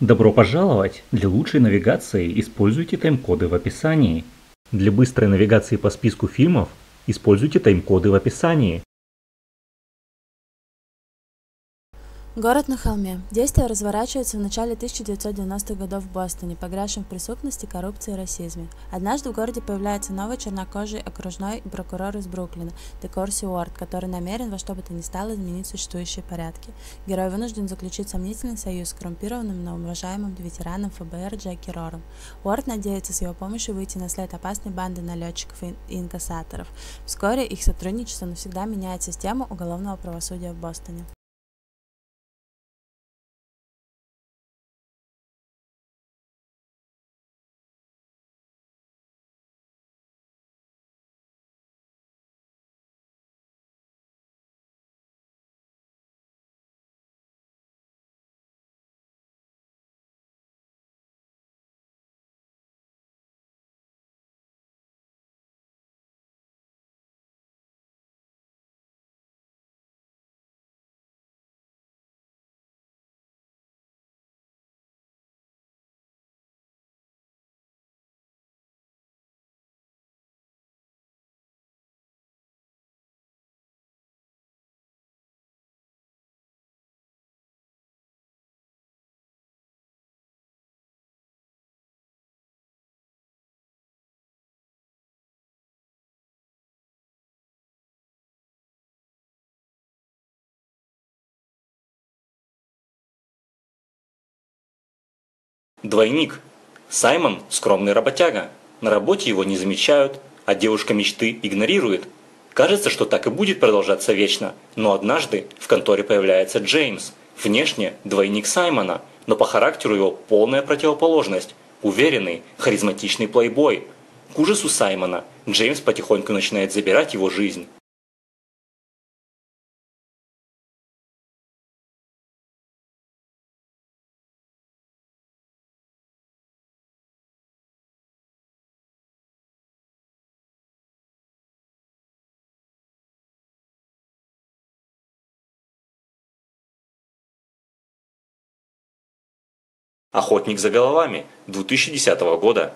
Добро пожаловать! Для лучшей навигации используйте тайм-коды в описании. Для быстрой навигации по списку фильмов используйте тайм-коды в описании. Город на холме. Действие разворачивается в начале 1990-х годов в Бостоне, погрязшем в преступности, коррупции и расизме. Однажды в городе появляется новый чернокожий окружной прокурор из Бруклина, Декорси Уорд, который намерен во что бы то ни стало изменить существующие порядки. Герой вынужден заключить сомнительный союз с коррумпированным, но уважаемым ветераном ФБР Джеки Рором. Уорд надеется с его помощью выйти на след опасной банды налетчиков и инкассаторов. Вскоре их сотрудничество навсегда меняет систему уголовного правосудия в Бостоне. Двойник. Саймон – скромный работяга. На работе его не замечают, а девушка мечты игнорирует. Кажется, что так и будет продолжаться вечно, но однажды в конторе появляется Джеймс. Внешне двойник Саймона, но по характеру его полная противоположность. Уверенный, харизматичный плейбой. К ужасу Саймона Джеймс потихоньку начинает забирать его жизнь. Охотник за головами 2010 года.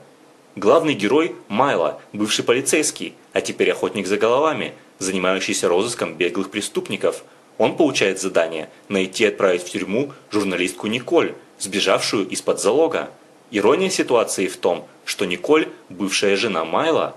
Главный герой Майло, бывший полицейский, а теперь охотник за головами, занимающийся розыском беглых преступников. Он получает задание найти и отправить в тюрьму журналистку Николь, сбежавшую из-под залога. Ирония ситуации в том, что Николь – бывшая жена Майла,